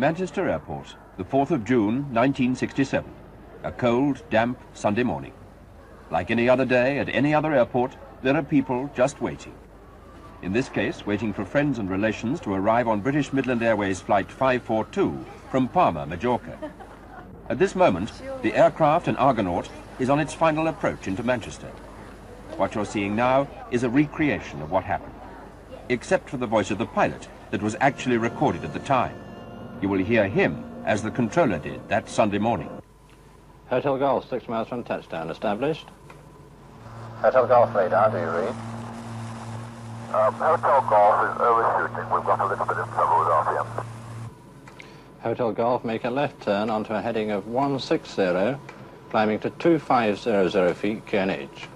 Manchester Airport, the 4th of June, 1967. A cold, damp Sunday morning. Like any other day at any other airport, there are people just waiting. In this case, waiting for friends and relations to arrive on British Midland Airways Flight 542 from Palma, Majorca. At this moment, the aircraft and Argonaut is on its final approach into Manchester. What you're seeing now is a recreation of what happened, except for the voice of the pilot that was actually recorded at the time. You will hear him as the controller did that Sunday morning. Hotel Golf, six miles from touchdown, established. Hotel Golf radar, do you read? Um, Hotel Golf is overshooting. We've got a little bit of trouble with RPM. Hotel Golf, make a left turn onto a heading of 160, climbing to 2500 feet QNH.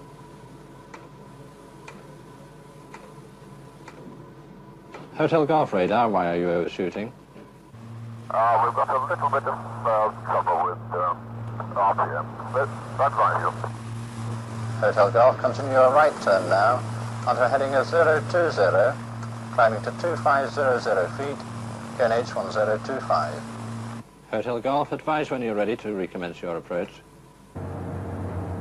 Hotel Golf radar, why are you overshooting? Uh, we've got a little bit of uh, trouble with um, RPM. But advise you. Hotel Golf, continue your right turn now onto a heading of 020, climbing to 2500 feet, QNH 1025. Hotel Golf, advise when you're ready to recommence your approach.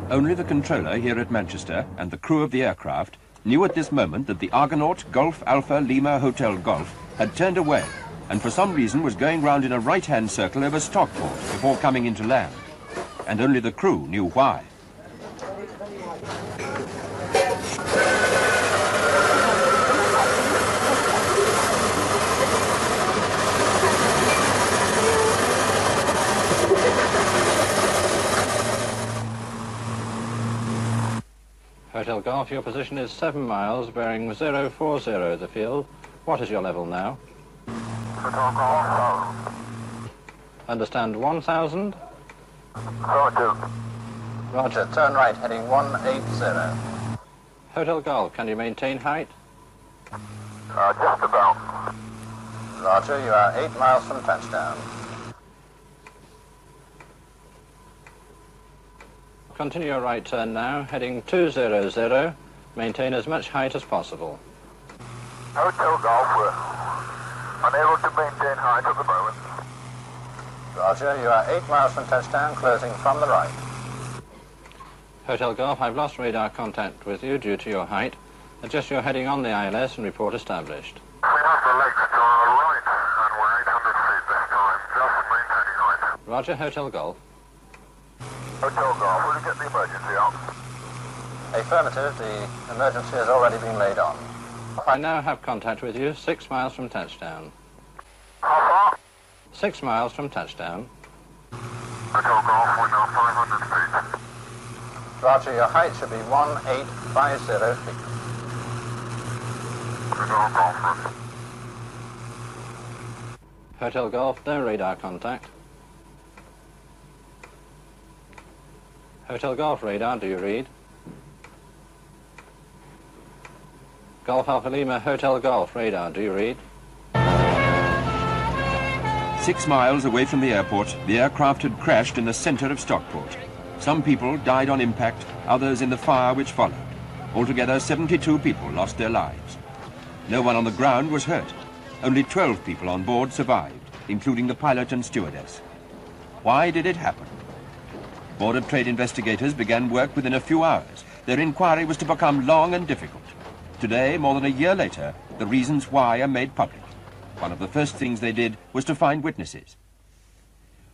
Only the controller here at Manchester and the crew of the aircraft knew at this moment that the Argonaut Golf Alpha Lima Hotel Golf had turned away and for some reason was going round in a right-hand circle over Stockport before coming into land. And only the crew knew why. Hotel Golf, your position is seven miles, bearing 040 the field. What is your level now? Hotel Golf, Understand 1,000? Roger. Roger, turn right, heading 180. Hotel Golf, can you maintain height? Uh, just about. Roger, you are eight miles from touchdown. Continue your right turn now, heading 200. Maintain as much height as possible. Hotel Golf, we're unable to maintain height at the moment. Roger, you are eight miles from touchdown, closing from the right. Hotel Golf, I've lost radar contact with you due to your height. Adjust your heading on the ILS and report established. We have the legs to our right, and we're 800 feet this time, just maintaining height. Roger, Hotel Golf. Hotel Golf, will you get the emergency out? Affirmative, the emergency has already been laid on. I now have contact with you six miles from touchdown. How far? Six miles from touchdown. Hotel Golf, we're now 500 feet. Roger, your height should be 1850 feet. Hotel Golf, roger. Hotel Golf, no radar contact. Hotel Golf radar, do you read? Golf Alpha Lima, Hotel Golf radar, do you read? Six miles away from the airport, the aircraft had crashed in the center of Stockport. Some people died on impact, others in the fire which followed. Altogether, 72 people lost their lives. No one on the ground was hurt. Only 12 people on board survived, including the pilot and stewardess. Why did it happen? Board of Trade investigators began work within a few hours. Their inquiry was to become long and difficult. Today, more than a year later, the reasons why are made public. One of the first things they did was to find witnesses.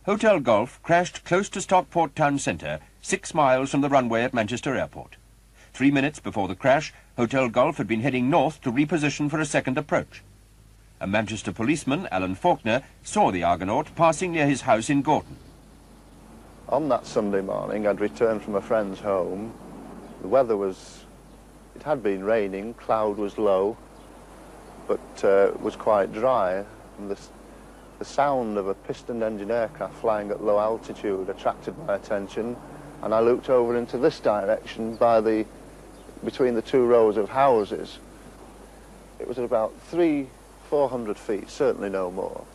Hotel Golf crashed close to Stockport town centre, six miles from the runway at Manchester Airport. Three minutes before the crash, Hotel Golf had been heading north to reposition for a second approach. A Manchester policeman, Alan Faulkner, saw the Argonaut passing near his house in Gorton. On that Sunday morning, I'd returned from a friend's home. The weather was, it had been raining, cloud was low, but uh, was quite dry. And the, the sound of a piston engine aircraft flying at low altitude attracted my attention, and I looked over into this direction by the, between the two rows of houses. It was at about three, four hundred feet, certainly no more.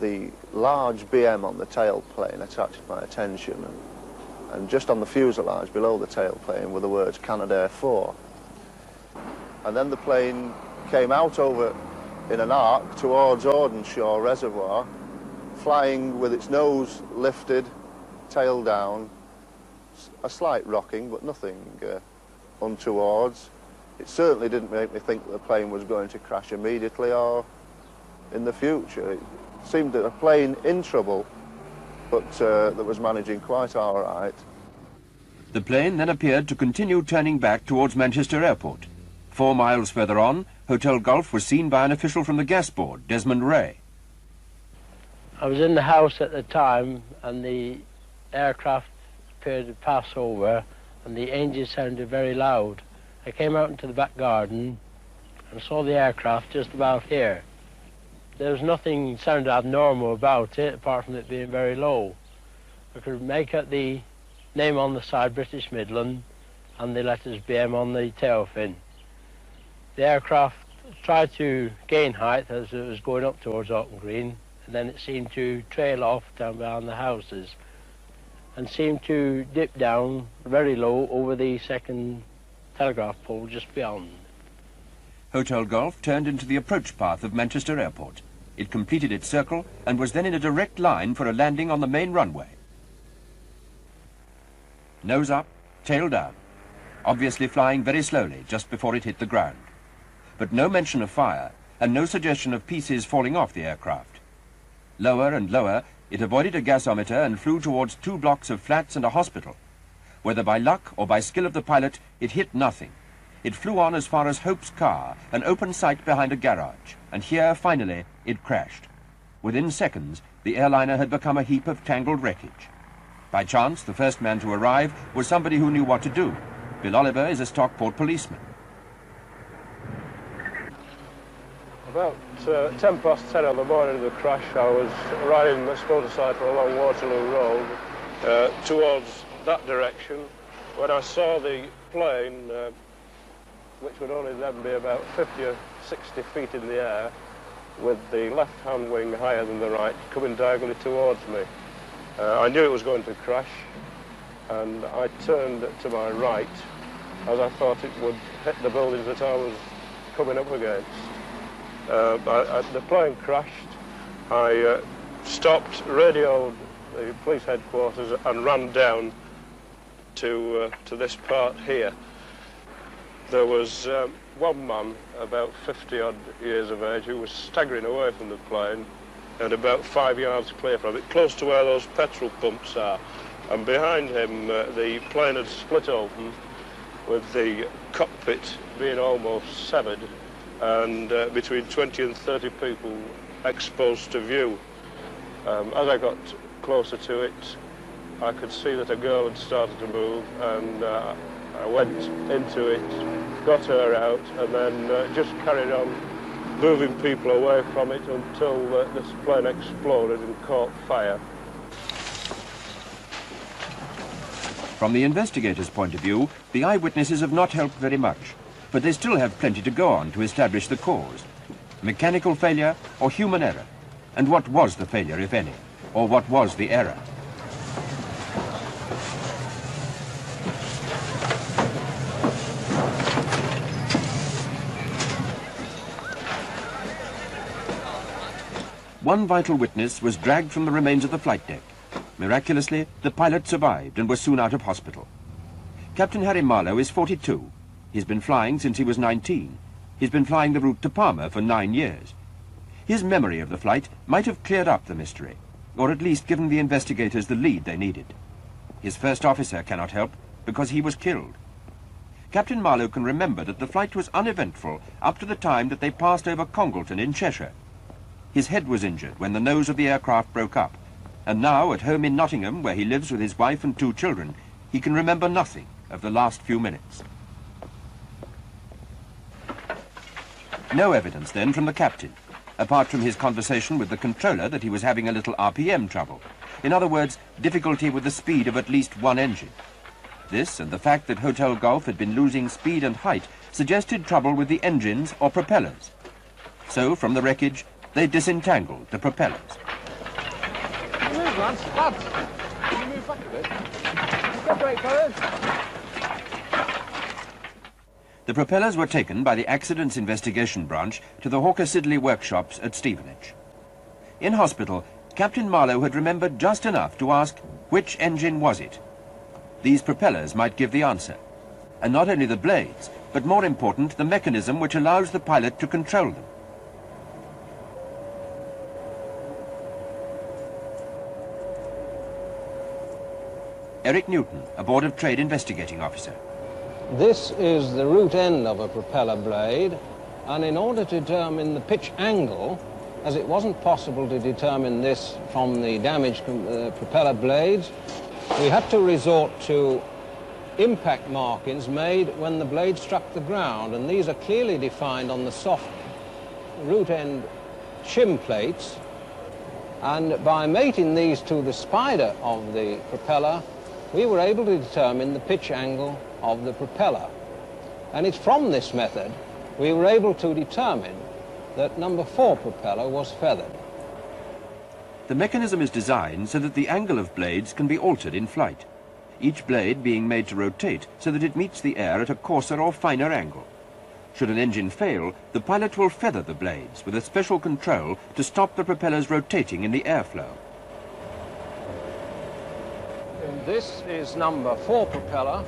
The large BM on the tailplane attracted my attention, and, and just on the fuselage below the tailplane were the words Canadair 4. And then the plane came out over in an arc towards Audenshaw Reservoir, flying with its nose lifted, tail down, a slight rocking, but nothing uh, untowards. It certainly didn't make me think the plane was going to crash immediately or in the future. It seemed that a plane in trouble, but uh, that was managing quite all right. The plane then appeared to continue turning back towards Manchester Airport. Four miles further on, Hotel Golf was seen by an official from the gas board, Desmond Ray. I was in the house at the time and the aircraft appeared to pass over and the engine sounded very loud. I came out into the back garden and saw the aircraft just about here. There was nothing sounded abnormal about it apart from it being very low. I could make out the name on the side, British Midland, and the letters BM on the tail fin the aircraft tried to gain height as it was going up towards Alton Green, and then it seemed to trail off down behind the houses and seemed to dip down very low over the second telegraph pole just beyond. Hotel Golf turned into the approach path of Manchester Airport. It completed its circle and was then in a direct line for a landing on the main runway. Nose up, tail down, obviously flying very slowly just before it hit the ground but no mention of fire and no suggestion of pieces falling off the aircraft. Lower and lower, it avoided a gasometer and flew towards two blocks of flats and a hospital. Whether by luck or by skill of the pilot, it hit nothing. It flew on as far as Hopes Carr, an open site behind a garage, and here, finally, it crashed. Within seconds, the airliner had become a heap of tangled wreckage. By chance, the first man to arrive was somebody who knew what to do. Bill Oliver is a Stockport policeman. About uh, 10 past 10 on the morning of the crash, I was riding this motorcycle along Waterloo Road uh, towards that direction when I saw the plane, uh, which would only then be about 50 or 60 feet in the air, with the left-hand wing higher than the right, coming diagonally towards me. Uh, I knew it was going to crash, and I turned to my right as I thought it would hit the buildings that I was coming up against. Uh, I, I, the plane crashed. I uh, stopped, radioed the police headquarters and ran down to, uh, to this part here. There was um, one man, about 50 odd years of age, who was staggering away from the plane and about five yards clear from it, close to where those petrol pumps are. And behind him, uh, the plane had split open with the cockpit being almost severed and uh, between 20 and 30 people exposed to view. Um, as I got closer to it, I could see that a girl had started to move, and uh, I went into it, got her out, and then uh, just carried on moving people away from it until uh, this plane exploded and caught fire. From the investigators' point of view, the eyewitnesses have not helped very much but they still have plenty to go on to establish the cause. Mechanical failure or human error? And what was the failure, if any? Or what was the error? One vital witness was dragged from the remains of the flight deck. Miraculously, the pilot survived and was soon out of hospital. Captain Harry Marlowe is 42 He's been flying since he was 19. He's been flying the route to Palma for nine years. His memory of the flight might have cleared up the mystery, or at least given the investigators the lead they needed. His first officer cannot help because he was killed. Captain Marlowe can remember that the flight was uneventful up to the time that they passed over Congleton in Cheshire. His head was injured when the nose of the aircraft broke up, and now at home in Nottingham, where he lives with his wife and two children, he can remember nothing of the last few minutes. No evidence, then, from the captain, apart from his conversation with the controller that he was having a little RPM trouble. In other words, difficulty with the speed of at least one engine. This and the fact that Hotel Golf had been losing speed and height suggested trouble with the engines or propellers. So, from the wreckage, they disentangled the propellers. Lance. Lads, can you move back a bit? The propellers were taken by the Accidents Investigation Branch to the Hawker Siddeley workshops at Stevenage. In hospital, Captain Marlowe had remembered just enough to ask which engine was it. These propellers might give the answer. And not only the blades, but more important, the mechanism which allows the pilot to control them. Eric Newton, a Board of Trade investigating officer. This is the root end of a propeller blade, and in order to determine the pitch angle, as it wasn't possible to determine this from the damaged uh, propeller blades, we had to resort to impact markings made when the blade struck the ground, and these are clearly defined on the soft root end shim plates. And by mating these to the spider of the propeller, we were able to determine the pitch angle of the propeller. And it's from this method we were able to determine that number four propeller was feathered. The mechanism is designed so that the angle of blades can be altered in flight, each blade being made to rotate so that it meets the air at a coarser or finer angle. Should an engine fail, the pilot will feather the blades with a special control to stop the propellers rotating in the airflow. This is number four propeller,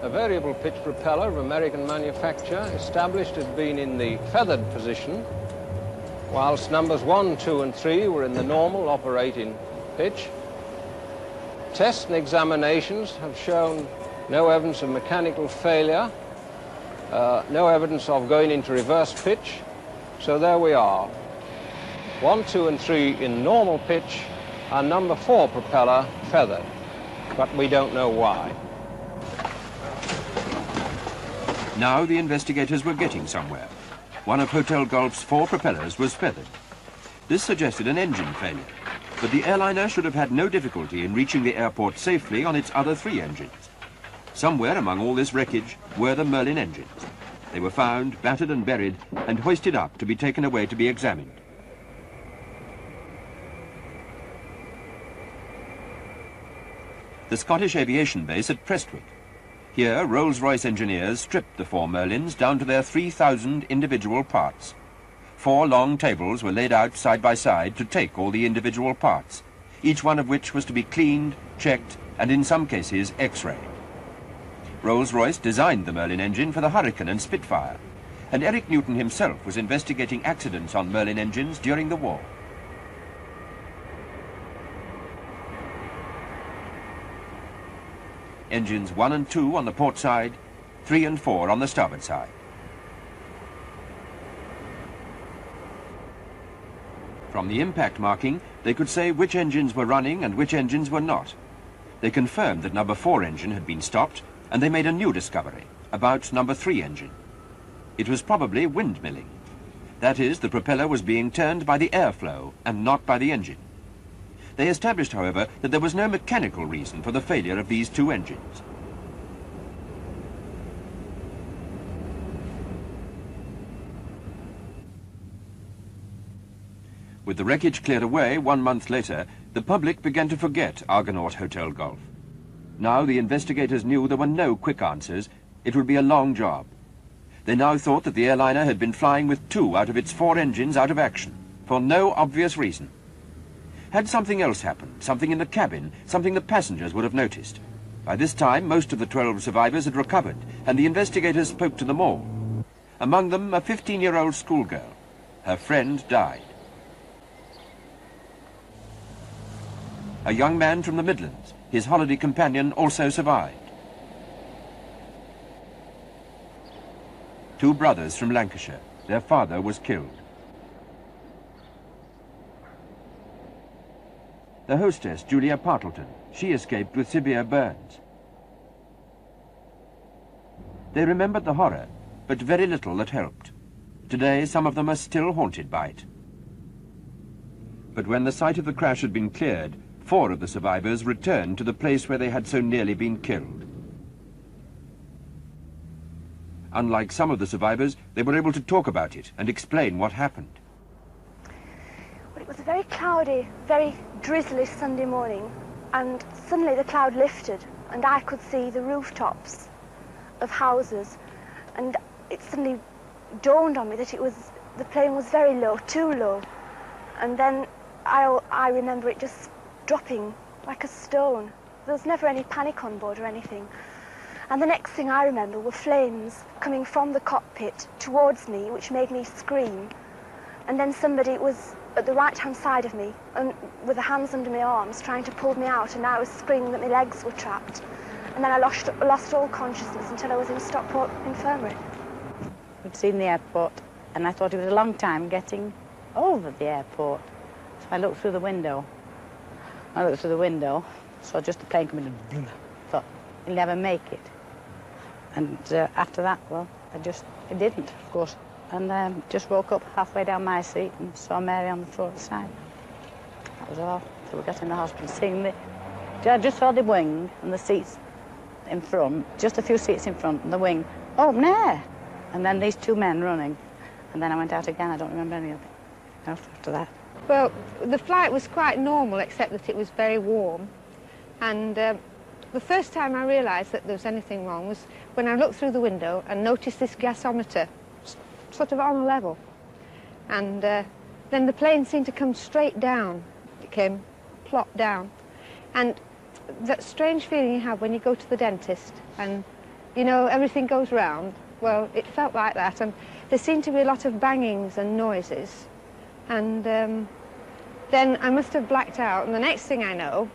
a variable pitch propeller of American manufacture, established as being in the feathered position, whilst numbers one, two, and three were in the normal operating pitch. Tests and examinations have shown no evidence of mechanical failure, uh, no evidence of going into reverse pitch, so there we are. One, two, and three in normal pitch, and number four propeller feathered but we don't know why. Now the investigators were getting somewhere. One of Hotel Golf's four propellers was feathered. This suggested an engine failure, but the airliner should have had no difficulty in reaching the airport safely on its other three engines. Somewhere among all this wreckage were the Merlin engines. They were found, battered and buried, and hoisted up to be taken away to be examined. The Scottish Aviation Base at Prestwick. Here, Rolls-Royce engineers stripped the four Merlins down to their 3,000 individual parts. Four long tables were laid out side by side to take all the individual parts, each one of which was to be cleaned, checked, and in some cases x-rayed. Rolls-Royce designed the Merlin engine for the Hurricane and Spitfire, and Eric Newton himself was investigating accidents on Merlin engines during the war. Engines 1 and 2 on the port side, 3 and 4 on the starboard side. From the impact marking, they could say which engines were running and which engines were not. They confirmed that number 4 engine had been stopped, and they made a new discovery about number 3 engine. It was probably windmilling. That is, the propeller was being turned by the airflow and not by the engine. They established, however, that there was no mechanical reason for the failure of these two engines. With the wreckage cleared away one month later, the public began to forget Argonaut Hotel Golf. Now the investigators knew there were no quick answers. It would be a long job. They now thought that the airliner had been flying with two out of its four engines out of action, for no obvious reason. Had something else happened, something in the cabin, something the passengers would have noticed? By this time, most of the 12 survivors had recovered, and the investigators spoke to them all. Among them, a 15-year-old schoolgirl. Her friend died. A young man from the Midlands, his holiday companion, also survived. Two brothers from Lancashire. Their father was killed. The hostess, Julia Partleton, she escaped with severe burns. They remembered the horror, but very little that helped. Today, some of them are still haunted by it. But when the site of the crash had been cleared, four of the survivors returned to the place where they had so nearly been killed. Unlike some of the survivors, they were able to talk about it and explain what happened. Well, it was a very cloudy, very drizzly Sunday morning, and suddenly the cloud lifted, and I could see the rooftops of houses, and it suddenly dawned on me that it was the plane was very low, too low, and then I, I remember it just dropping like a stone. There was never any panic on board or anything. And the next thing I remember were flames coming from the cockpit towards me, which made me scream. And then somebody was at the right-hand side of me, and with the hands under my arms, trying to pull me out, and I was screaming that my legs were trapped. And then I lost, lost all consciousness until I was in Stockport Infirmary. We'd seen the airport, and I thought it was a long time getting over the airport. So I looked through the window. I looked through the window, saw just the plane coming in, thought, he'll never make it. And uh, after that, well, I just, I didn't, of course. And um, just woke up halfway down my seat and saw Mary on the floor side. That was all. So we got in the hospital, seeing the, I just saw the wing and the seats in front, just a few seats in front, and the wing, oh, there. And then these two men running. And then I went out again. I don't remember any of it after that. Well, the flight was quite normal, except that it was very warm. And um, the first time I realised that there was anything wrong was when I looked through the window and noticed this gasometer sort of on a level. And uh, then the plane seemed to come straight down. It came plop down. And that strange feeling you have when you go to the dentist and, you know, everything goes round. Well, it felt like that. And there seemed to be a lot of bangings and noises. And um, then I must have blacked out. And the next thing I know,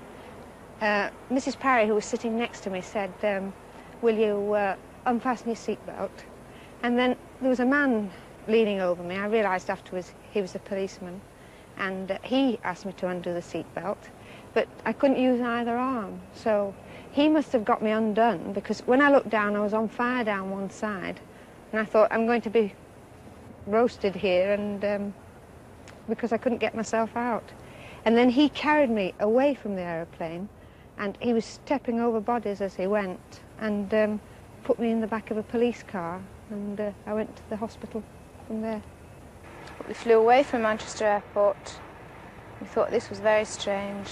uh, Mrs. Parry, who was sitting next to me, said, um, will you uh, unfasten your seatbelt? And then there was a man leaning over me. I realised afterwards he was a policeman. And uh, he asked me to undo the seatbelt, but I couldn't use either arm. So he must have got me undone because when I looked down, I was on fire down one side. And I thought, I'm going to be roasted here and um, because I couldn't get myself out. And then he carried me away from the aeroplane and he was stepping over bodies as he went and um, put me in the back of a police car and uh, I went to the hospital from there. We flew away from Manchester Airport. We thought this was very strange.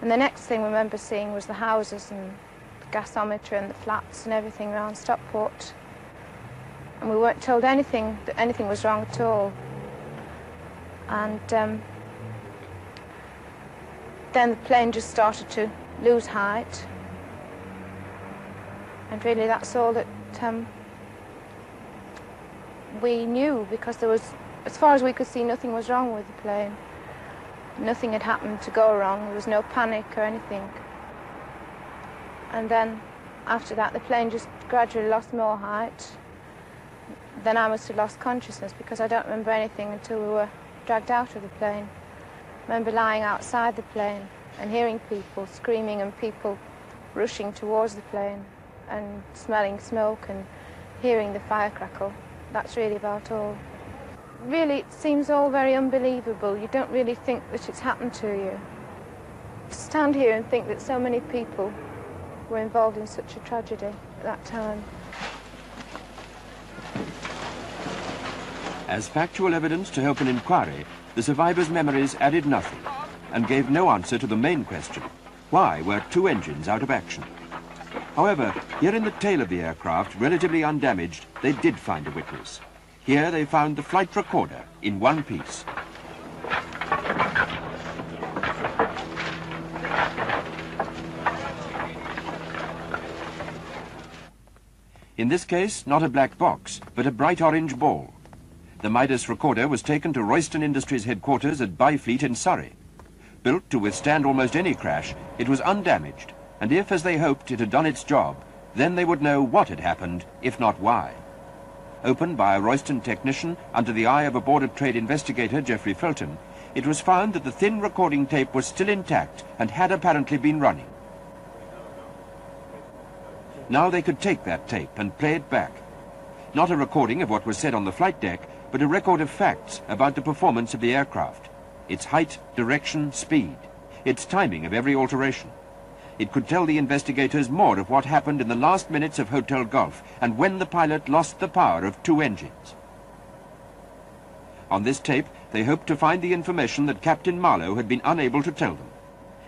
And the next thing we remember seeing was the houses and the gasometer and the flats and everything around Stockport. And we weren't told anything, that anything was wrong at all. And um, then the plane just started to lose height. And really that's all that um, we knew because there was, as far as we could see, nothing was wrong with the plane. Nothing had happened to go wrong. There was no panic or anything. And then after that, the plane just gradually lost more height. Then I must have lost consciousness because I don't remember anything until we were dragged out of the plane. I remember lying outside the plane and hearing people screaming and people rushing towards the plane and smelling smoke and hearing the fire crackle. That's really about all. Really, it seems all very unbelievable. You don't really think that it's happened to you. To stand here and think that so many people were involved in such a tragedy at that time. As factual evidence to help an inquiry, the survivors' memories added nothing and gave no answer to the main question. Why were two engines out of action? However, here in the tail of the aircraft, relatively undamaged, they did find a witness. Here they found the flight recorder in one piece. In this case, not a black box, but a bright orange ball. The Midas recorder was taken to Royston Industries headquarters at Byfleet in Surrey. Built to withstand almost any crash, it was undamaged, and if, as they hoped, it had done its job, then they would know what had happened, if not why. Opened by a Royston technician under the eye of a Board of Trade investigator, Geoffrey Felton, it was found that the thin recording tape was still intact and had apparently been running. Now they could take that tape and play it back. Not a recording of what was said on the flight deck, but a record of facts about the performance of the aircraft. Its height, direction, speed. Its timing of every alteration. It could tell the investigators more of what happened in the last minutes of Hotel Golf and when the pilot lost the power of two engines. On this tape, they hoped to find the information that Captain Marlowe had been unable to tell them.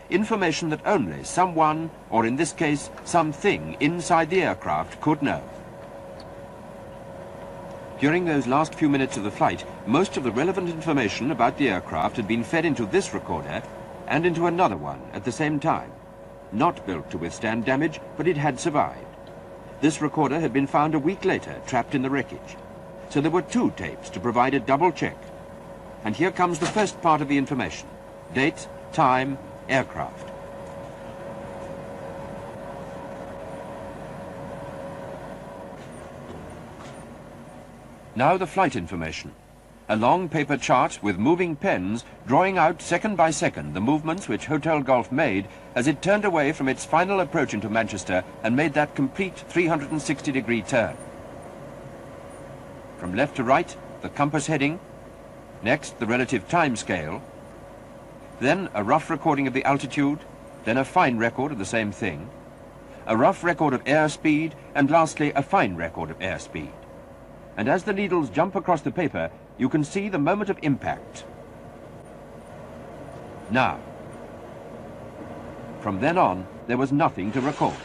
Information that only someone, or in this case, something inside the aircraft could know. During those last few minutes of the flight, most of the relevant information about the aircraft had been fed into this recorder and into another one at the same time. Not built to withstand damage, but it had survived. This recorder had been found a week later, trapped in the wreckage. So there were two tapes to provide a double check. And here comes the first part of the information. Date, time, aircraft. Now the flight information. A long paper chart with moving pens drawing out second by second the movements which Hotel Golf made as it turned away from its final approach into Manchester and made that complete 360 degree turn. From left to right, the compass heading, next the relative time scale, then a rough recording of the altitude, then a fine record of the same thing, a rough record of airspeed, and lastly a fine record of airspeed. And as the needles jump across the paper, you can see the moment of impact. Now. From then on, there was nothing to record.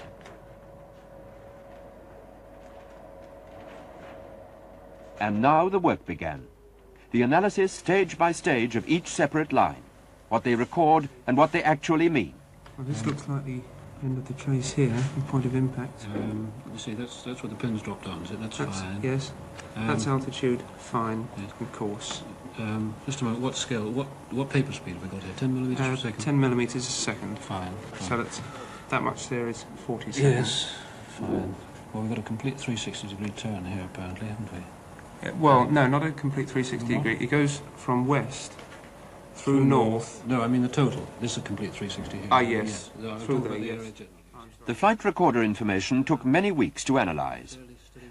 And now the work began. The analysis stage by stage of each separate line. What they record and what they actually mean. Well, this looks like the end of the trace here, the point of impact. Um, you see, that's that's where the pins dropped down, is it? That's, That's- fine. Yes. Um, That's altitude, fine, yes. of course. Um, just a moment, what scale, what what paper speed have we got here? 10 millimetres Uh, per second? 10 millimetres a second. Fine. So that's, that much there is 40 seconds. Yes, fine. Well, we've got a complete 360 degree turn here, apparently, haven't we? Yeah, well, no, not a complete 360 degree. It goes from west through, north. No, I mean the total. This is a complete 360 here. Ah, yes. No, Through talking there, about the yes. The flight recorder information took many weeks to analyze.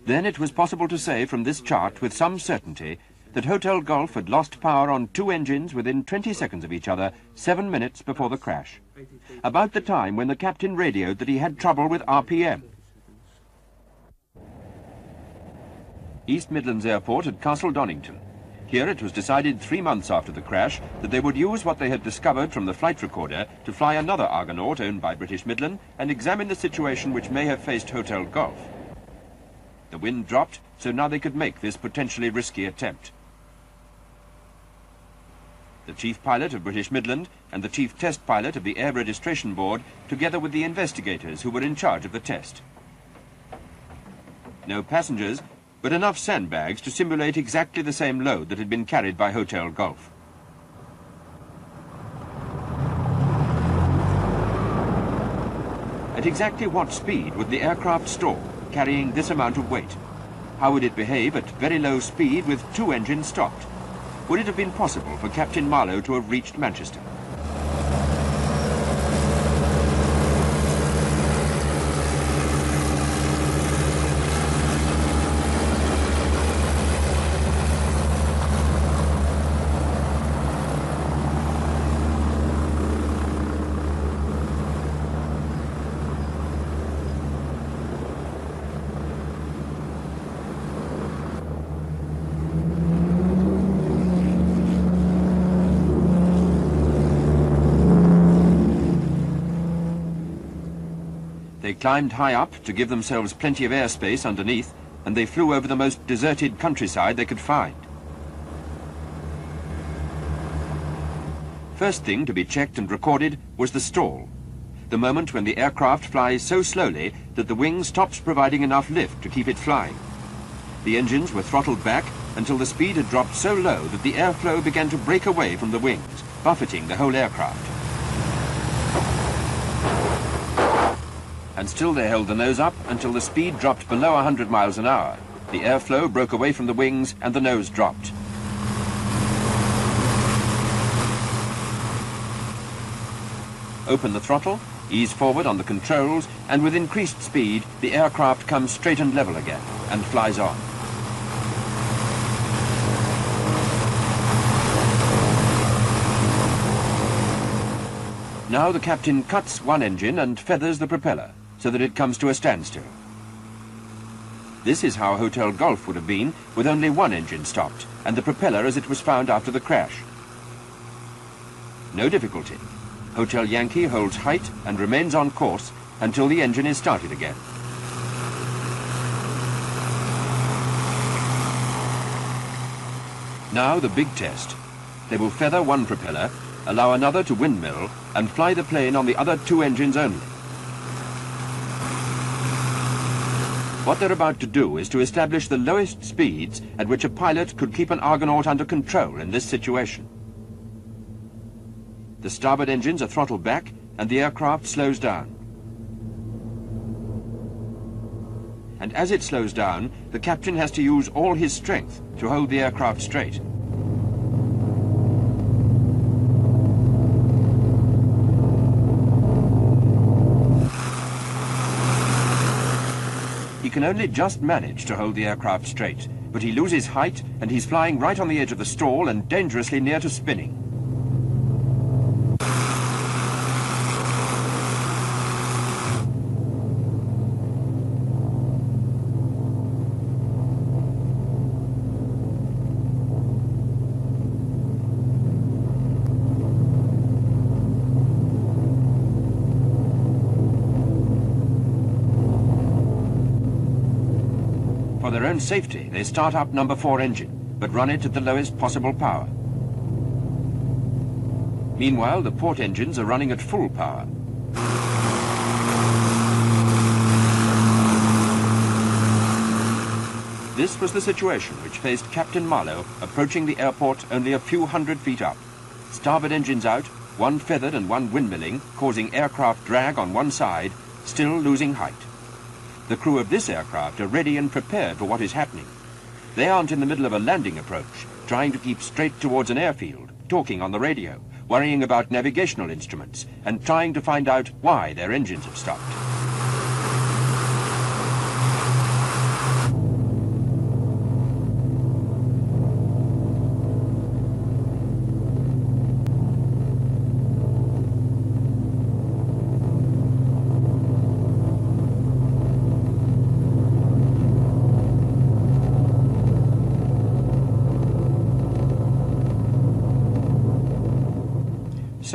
Then it was possible to say from this chart with some certainty that Hotel Golf had lost power on two engines within 20 seconds of each other, seven minutes before the crash. About the time when the captain radioed that he had trouble with RPM. East Midlands Airport at Castle Donington. Here it was decided three months after the crash that they would use what they had discovered from the flight recorder to fly another Argonaut owned by British Midland and examine the situation which may have faced Hotel Golf. The wind dropped, so now they could make this potentially risky attempt. The chief pilot of British Midland and the chief test pilot of the Air Registration Board, together with the investigators who were in charge of the test. No passengers, but enough sandbags to simulate exactly the same load that had been carried by Hotel Golf. At exactly what speed would the aircraft stall, carrying this amount of weight? How would it behave at very low speed with two engines stopped? Would it have been possible for Captain Marlowe to have reached Manchester? Climbed high up to give themselves plenty of airspace underneath, and they flew over the most deserted countryside they could find. First thing to be checked and recorded was the stall, the moment when the aircraft flies so slowly that the wing stops providing enough lift to keep it flying. The engines were throttled back until the speed had dropped so low that the airflow began to break away from the wings, buffeting the whole aircraft. And still they held the nose up until the speed dropped below 100 miles an hour. The airflow broke away from the wings and the nose dropped. Open the throttle, ease forward on the controls, and with increased speed, the aircraft comes straight and level again and flies on. Now the captain cuts one engine and feathers the propeller so that it comes to a standstill. This is how Hotel Golf would have been with only one engine stopped and the propeller as it was found after the crash. No difficulty. Hotel Yankee holds height and remains on course until the engine is started again. Now the big test. They will feather one propeller, allow another to windmill, and fly the plane on the other two engines only. What they're about to do is to establish the lowest speeds at which a pilot could keep an Argonaut under control in this situation. The starboard engines are throttled back and the aircraft slows down. And as it slows down, the captain has to use all his strength to hold the aircraft straight. Can only just manage to hold the aircraft straight, but he loses height and he's flying right on the edge of the stall and dangerously near to spinning. Safety, they start up number four engine, but run it at the lowest possible power. Meanwhile, the port engines are running at full power. This was the situation which faced Captain Marlowe approaching the airport only a few hundred feet up. Starboard engines out, one feathered and one windmilling, causing aircraft drag on one side, still losing height. The crew of this aircraft are ready and prepared for what is happening. They aren't in the middle of a landing approach, trying to keep straight towards an airfield, talking on the radio, worrying about navigational instruments, and trying to find out why their engines have stopped.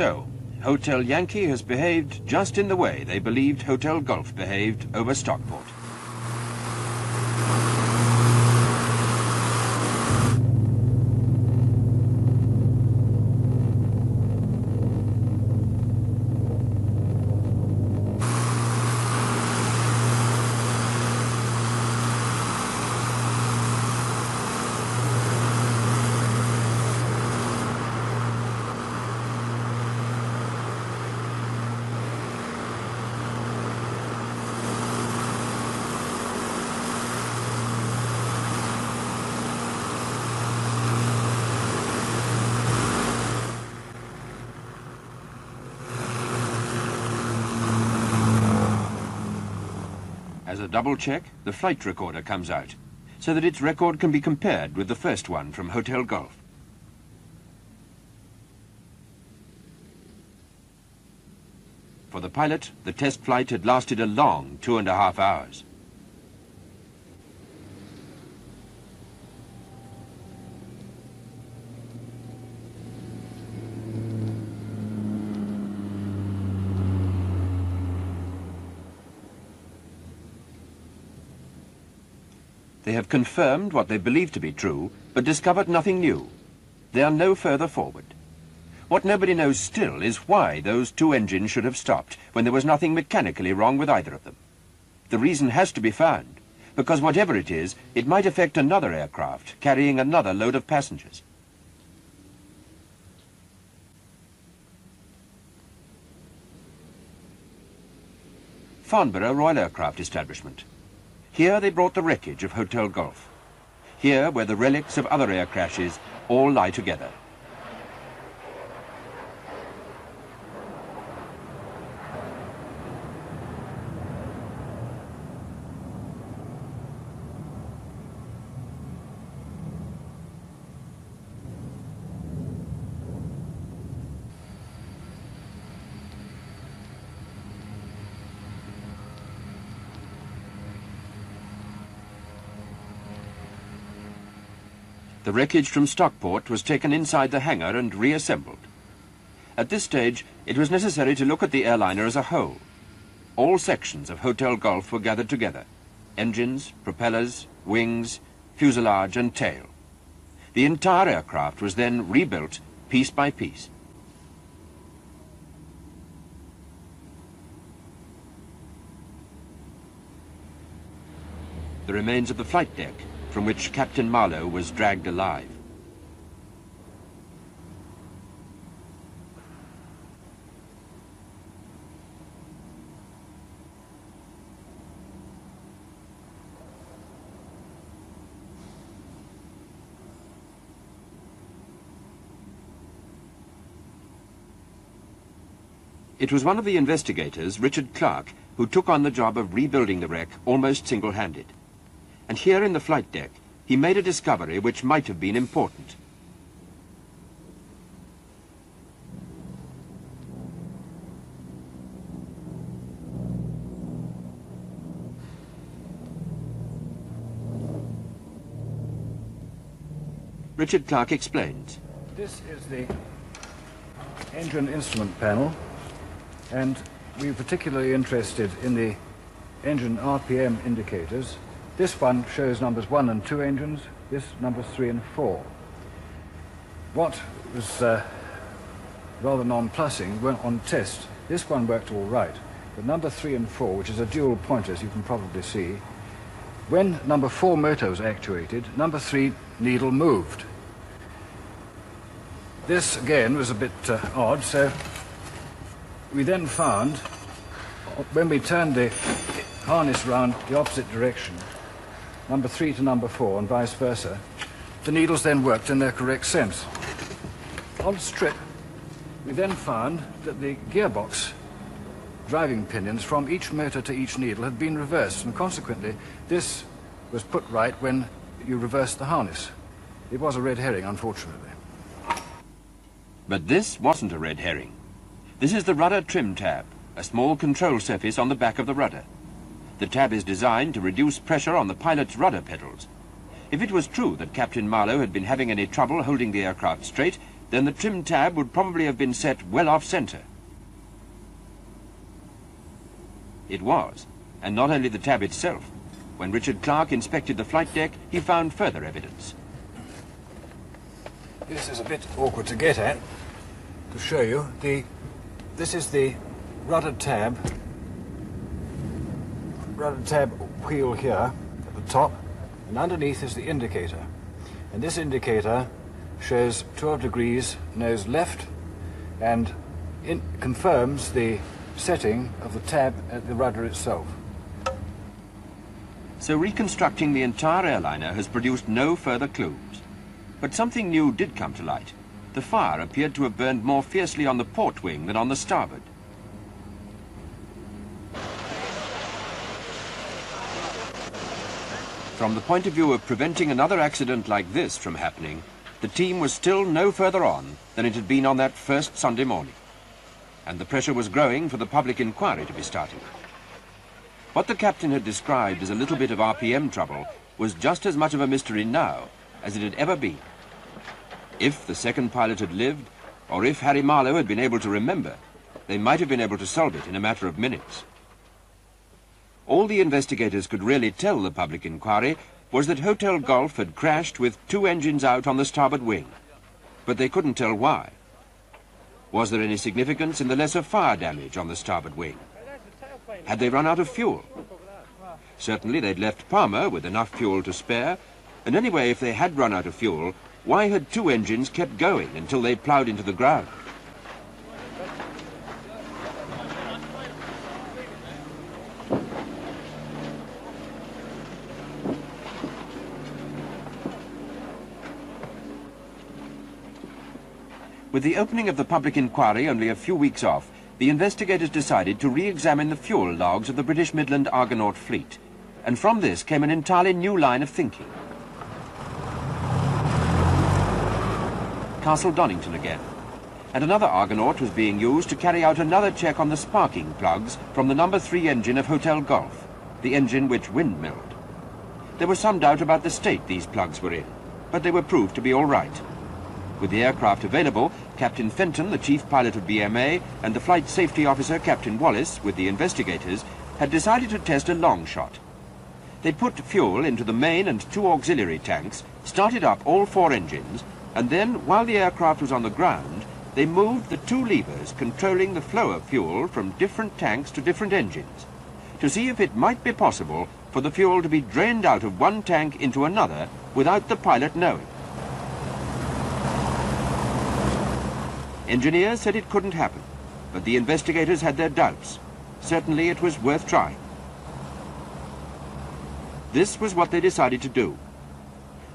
So, Hotel Yankee has behaved just in the way they believed Hotel Golf behaved over Stockport. Double check, the flight recorder comes out, so that its record can be compared with the first one from Hotel Golf. For the pilot, the test flight had lasted a long two and a half hours. They have confirmed what they believed to be true, but discovered nothing new. They are no further forward. What nobody knows still is why those two engines should have stopped when there was nothing mechanically wrong with either of them. The reason has to be found, because whatever it is, it might affect another aircraft carrying another load of passengers. Farnborough Royal Aircraft Establishment. Here they brought the wreckage of Hotel Golf. Here, where the relics of other air crashes all lie together. The wreckage from Stockport was taken inside the hangar and reassembled. At this stage, it was necessary to look at the airliner as a whole. All sections of Hotel Golf were gathered together. Engines, propellers, wings, fuselage and tail. The entire aircraft was then rebuilt piece by piece. The remains of the flight deck, from which Captain Marlow was dragged alive. It was one of the investigators, Richard Clark, who took on the job of rebuilding the wreck almost single-handed. And here in the flight deck, he made a discovery which might have been important. Richard Clark explains. This is the engine instrument panel and we're particularly interested in the engine RPM indicators. This one shows numbers 1 and 2 engines, this numbers 3 and 4. What was uh, rather nonplussing went on test. This one worked all right, but number 3 and 4, which is a dual pointer as you can probably see, when number 4 motor was actuated, number 3 needle moved. This again was a bit uh, odd, so we then found, when we turned the harness round the opposite direction, number three to number four and vice versa, the needles then worked in their correct sense. On strip, we then found that the gearbox driving pinions from each motor to each needle had been reversed, and consequently, this was put right when you reversed the harness. It was a red herring, unfortunately. But this wasn't a red herring. This is the rudder trim tab, a small control surface on the back of the rudder. The tab is designed to reduce pressure on the pilot's rudder pedals. If it was true that Captain Marlow had been having any trouble holding the aircraft straight, then the trim tab would probably have been set well off center. It was, and not only the tab itself. When Richard Clark inspected the flight deck, he found further evidence. This is a bit awkward to get at, to show you. The this is the rudder tab, rudder tab wheel here at the top, and underneath is the indicator. And this indicator shows 12 degrees nose left and confirms the setting of the tab at the rudder itself. So reconstructing the entire airliner has produced no further clues. But something new did come to light. The fire appeared to have burned more fiercely on the port wing than on the starboard. From the point of view of preventing another accident like this from happening, the team was still no further on than it had been on that first Sunday morning. And the pressure was growing for the public inquiry to be started. What the captain had described as a little bit of RPM trouble was just as much of a mystery now as it had ever been. If the second pilot had lived, or if Harry Marlow had been able to remember, they might have been able to solve it in a matter of minutes. All the investigators could really tell the public inquiry was that Hotel Golf had crashed with two engines out on the starboard wing. But they couldn't tell why. Was there any significance in the lesser fire damage on the starboard wing? Had they run out of fuel? Certainly they'd left Palma with enough fuel to spare, and anyway, if they had run out of fuel, why had two engines kept going until they ploughed into the ground? With the opening of the public inquiry only a few weeks off, the investigators decided to re-examine the fuel logs of the British Midland Argonaut fleet. And from this came an entirely new line of thinking. Castle Donington again. And another Argonaut was being used to carry out another check on the sparking plugs from the number three engine of Hotel Golf, the engine which windmilled. There was some doubt about the state these plugs were in. but they were proved to be all right. With the aircraft available, Captain Fenton, the chief pilot of BMA, and the flight safety officer, Captain Wallace, with the investigators, had decided to test a long shot. They put fuel into the main and two auxiliary tanks, started up all four engines, and then, while the aircraft was on the ground, they moved the two levers controlling the flow of fuel from different tanks to different engines, to see if it might be possible for the fuel to be drained out of one tank into another without the pilot knowing. Engineers said it couldn't happen, but the investigators had their doubts. Certainly it was worth trying. This was what they decided to do.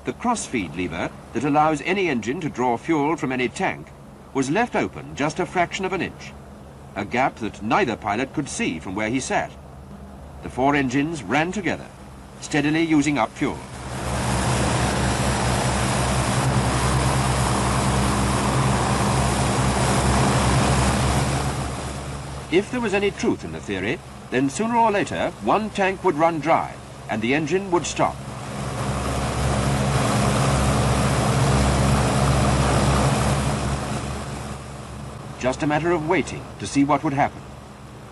The crossfeed lever that allows any engine to draw fuel from any tank was left open just a fraction of an inch, a gap that neither pilot could see from where he sat. The four engines ran together, steadily using up fuel. If there was any truth in the theory, then sooner or later one tank would run dry and the engine would stop. Just a matter of waiting to see what would happen.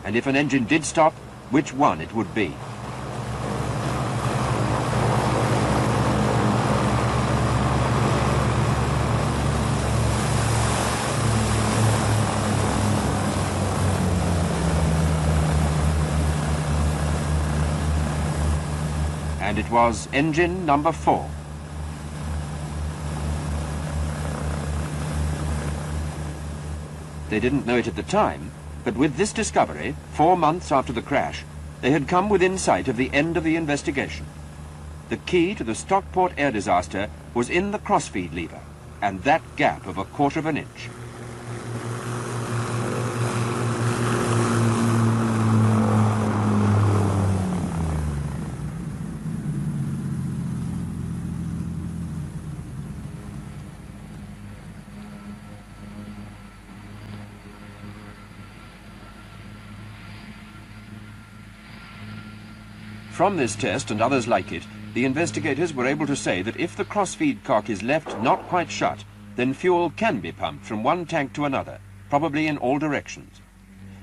And if an engine did stop, which one it would be. Was engine number four. They didn't know it at the time, but with this discovery, four months after the crash, they had come within sight of the end of the investigation. The key to the Stockport air disaster was in the crossfeed lever, and that gap of a quarter of an inch. From this test and others like it, the investigators were able to say that if the crossfeed cock is left not quite shut, then fuel can be pumped from one tank to another, probably in all directions.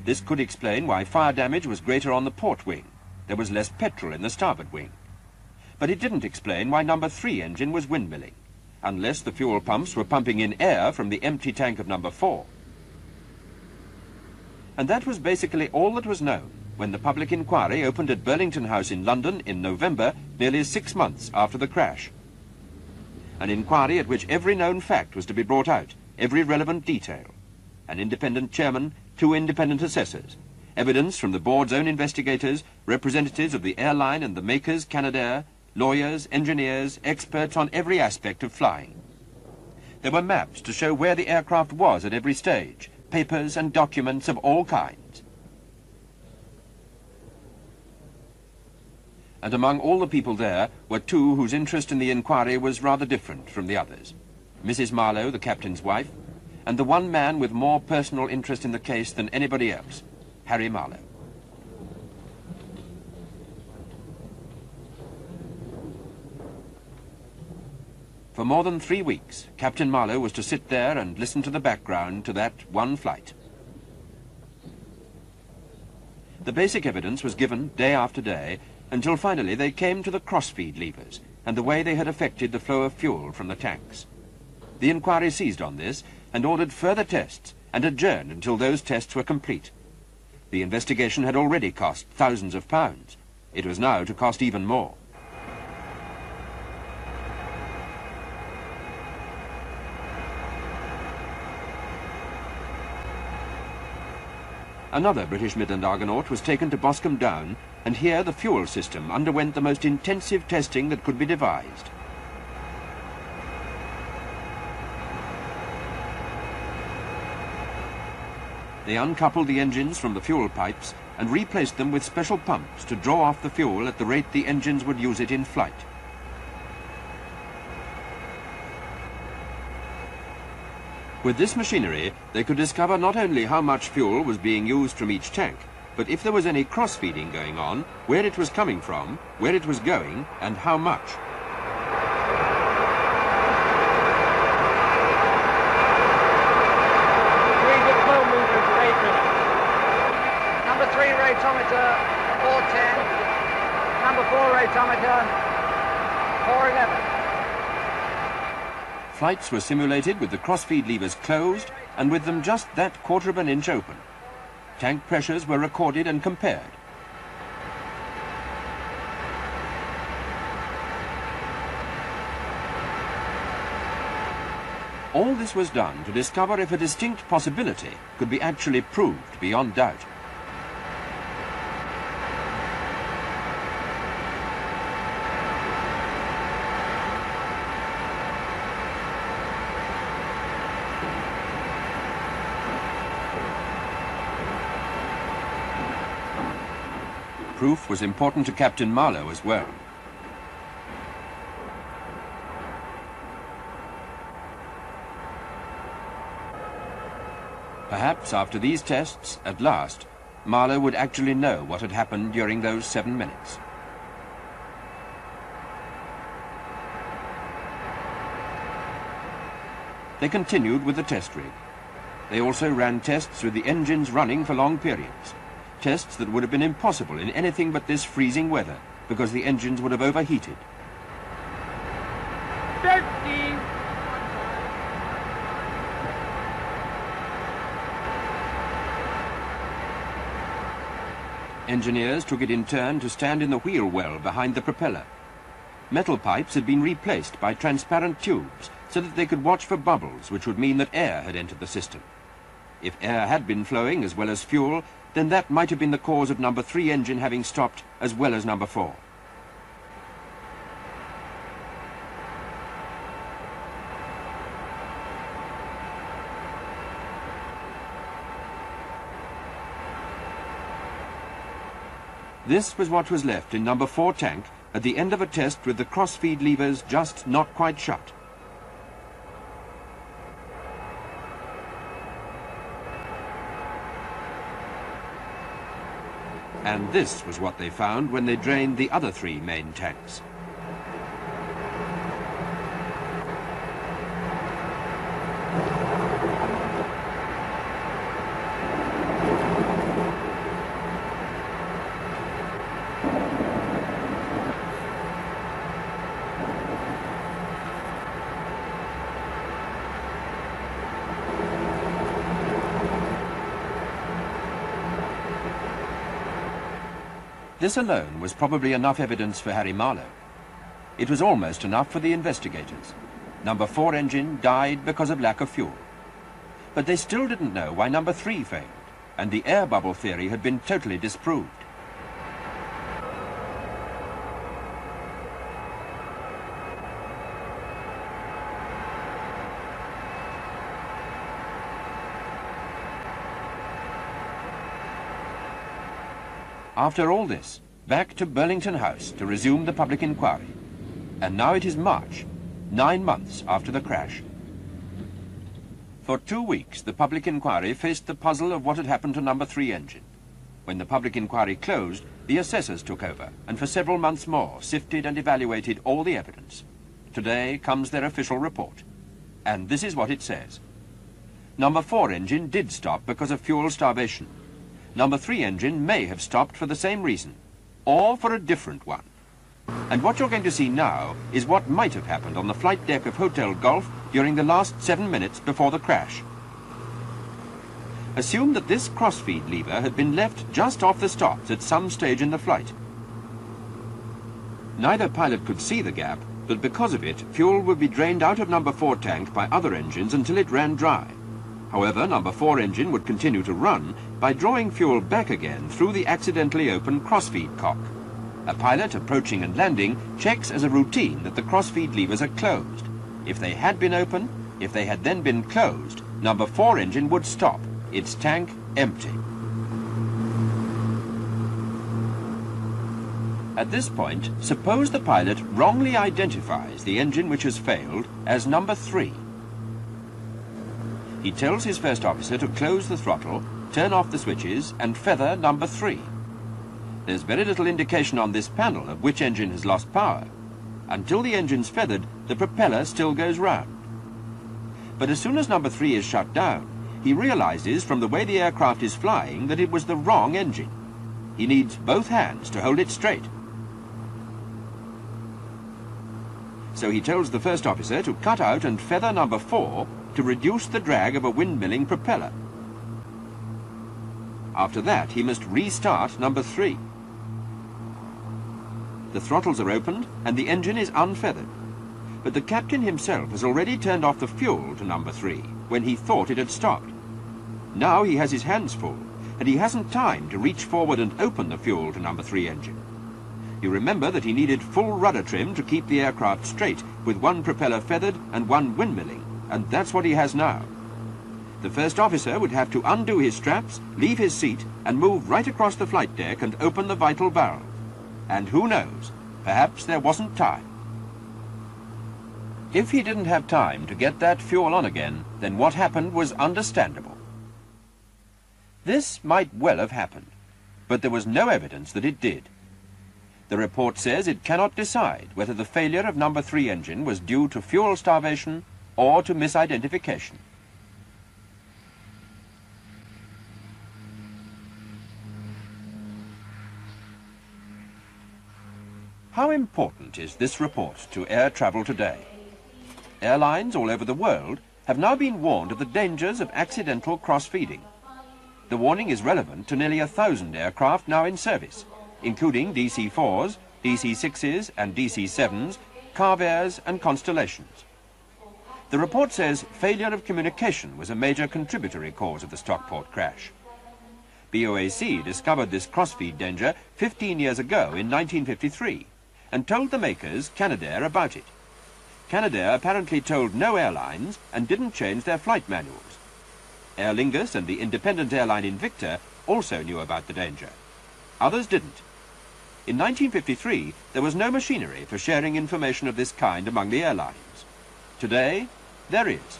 This could explain why fire damage was greater on the port wing. There was less petrol in the starboard wing. But it didn't explain why number three engine was windmilling, unless the fuel pumps were pumping in air from the empty tank of number four. And that was basically all that was known when the public inquiry opened at Burlington House in London in November, nearly six months after the crash. An inquiry at which every known fact was to be brought out, every relevant detail. An independent chairman, two independent assessors, evidence from the board's own investigators, representatives of the airline and the makers, Canadair, lawyers, engineers, experts on every aspect of flying. There were maps to show where the aircraft was at every stage, papers and documents of all kinds. And among all the people there were two whose interest in the inquiry was rather different from the others. Mrs. Marlow, the captain's wife, and the one man with more personal interest in the case than anybody else, Harry Marlow. For more than three weeks, Captain Marlow was to sit there and listen to the background to that one flight. The basic evidence was given day after day until finally they came to the crossfeed levers and the way they had affected the flow of fuel from the tanks. The inquiry seized on this and ordered further tests and adjourned until those tests were complete. The investigation had already cost thousands of pounds. It was now to cost even more. Another British Midland Argonaut was taken to Boscombe Down, and here the fuel system underwent the most intensive testing that could be devised. They uncoupled the engines from the fuel pipes and replaced them with special pumps to draw off the fuel at the rate the engines would use it in flight. With this machinery, they could discover not only how much fuel was being used from each tank, but if there was any cross-feeding going on, where it was coming from, where it was going, and how much. number four rateometer, 411. Flights were simulated with the crossfeed levers closed and with them just that quarter of an inch open. Tank pressures were recorded and compared. All this was done to discover if a distinct possibility could be actually proved beyond doubt. Proof was important to Captain Marlow as well. Perhaps after these tests, at last, Marlow would actually know what had happened during those seven minutes. They continued with the test rig. They also ran tests with the engines running for long periods. Tests that would have been impossible in anything but this freezing weather, because the engines would have overheated. 50. Engineers took it in turn to stand in the wheel well behind the propeller. Metal pipes had been replaced by transparent tubes so that they could watch for bubbles, which would mean that air had entered the system. If air had been flowing as well as fuel, then that might have been the cause of number three engine having stopped as well as number four. This was what was left in number four tank at the end of a test with the cross-feed levers just not quite shut. And this was what they found when they drained the other three main tanks. This alone was probably enough evidence for Harry Marlow. It was almost enough for the investigators. Number four engine died because of lack of fuel. But they still didn't know why number three failed, and the air bubble theory had been totally disproved. After all this, back to Burlington House to resume the public inquiry. And now it is March, nine months after the crash. For two weeks, the public inquiry faced the puzzle of what had happened to number three engine. When the public inquiry closed, the assessors took over, and for several months more sifted and evaluated all the evidence. Today comes their official report. And this is what it says. Number four engine did stop because of fuel starvation number three engine may have stopped for the same reason, or for a different one. And what you're going to see now is what might have happened on the flight deck of Hotel Golf during the last seven minutes before the crash. Assume that this crossfeed lever had been left just off the stops at some stage in the flight. Neither pilot could see the gap, but because of it, fuel would be drained out of number four tank by other engines until it ran dry. However, number 4 engine would continue to run by drawing fuel back again through the accidentally open crossfeed cock. A pilot approaching and landing checks as a routine that the crossfeed levers are closed. If they had been open, if they had then been closed, number 4 engine would stop, its tank empty. At this point, suppose the pilot wrongly identifies the engine which has failed as number 3. He tells his first officer to close the throttle, turn off the switches, and feather number three. There's very little indication on this panel of which engine has lost power. Until the engine's feathered, the propeller still goes round. But as soon as number three is shut down, he realizes from the way the aircraft is flying that it was the wrong engine. He needs both hands to hold it straight. So he tells the first officer to cut out and feather number four to reduce the drag of a windmilling propeller. After that, he must restart number three. The throttles are opened and the engine is unfeathered. But the captain himself has already turned off the fuel to number three when he thought it had stopped. Now he has his hands full and he hasn't time to reach forward and open the fuel to number three engine. You remember that he needed full rudder trim to keep the aircraft straight, with one propeller feathered and one windmilling, and that's what he has now. The first officer would have to undo his straps, leave his seat, and move right across the flight deck and open the vital valve. And who knows, perhaps there wasn't time. If he didn't have time to get that fuel on again, then what happened was understandable. This might well have happened, but there was no evidence that it did. The report says it cannot decide whether the failure of number 3 engine was due to fuel starvation or to misidentification. How important is this report to air travel today? Airlines all over the world have now been warned of the dangers of accidental cross-feeding. The warning is relevant to nearly a thousand aircraft now in service including DC-4s, DC-6s and DC-7s, Carvairs and Constellations. The report says failure of communication was a major contributory cause of the Stockport crash. BOAC discovered this crossfeed danger 15 years ago in 1953 and told the makers, Canadair, about it. Canadair apparently told no airlines and didn't change their flight manuals. Aer Lingus and the independent airline Invicta also knew about the danger. Others didn't. In 1953, there was no machinery for sharing information of this kind among the airlines. Today, there is.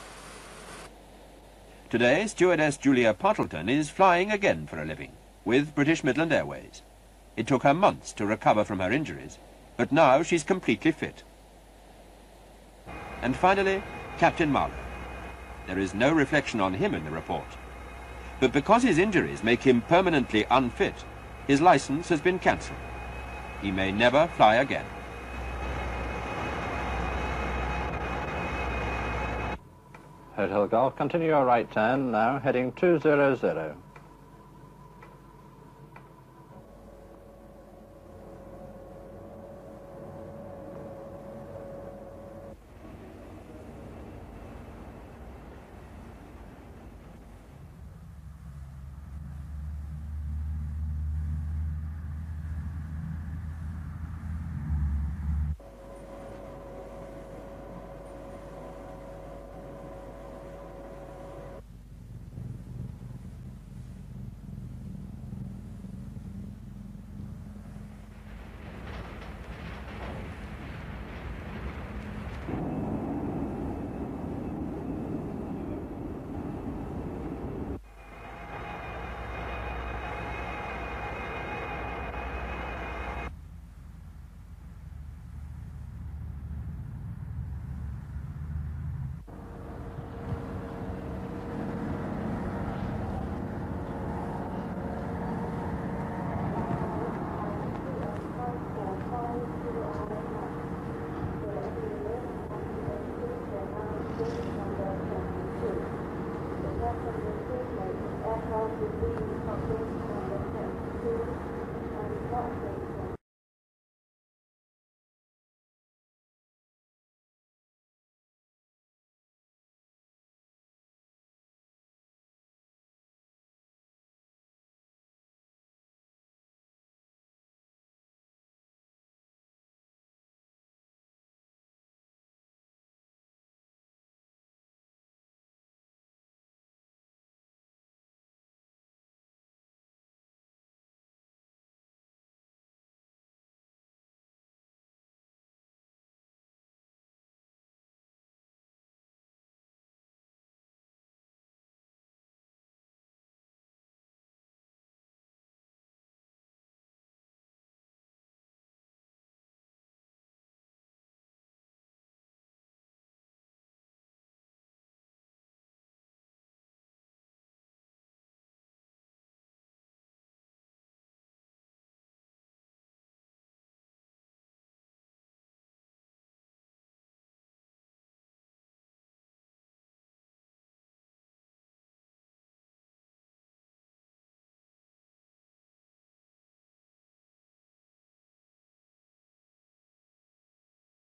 Today, stewardess Julia Partleton is flying again for a living, with British Midland Airways. It took her months to recover from her injuries, but now she's completely fit. And finally, Captain Marlow. There is no reflection on him in the report. But because his injuries make him permanently unfit, his license has been cancelled. He may never fly again. Hotel Golf, continue your right turn now, heading 200.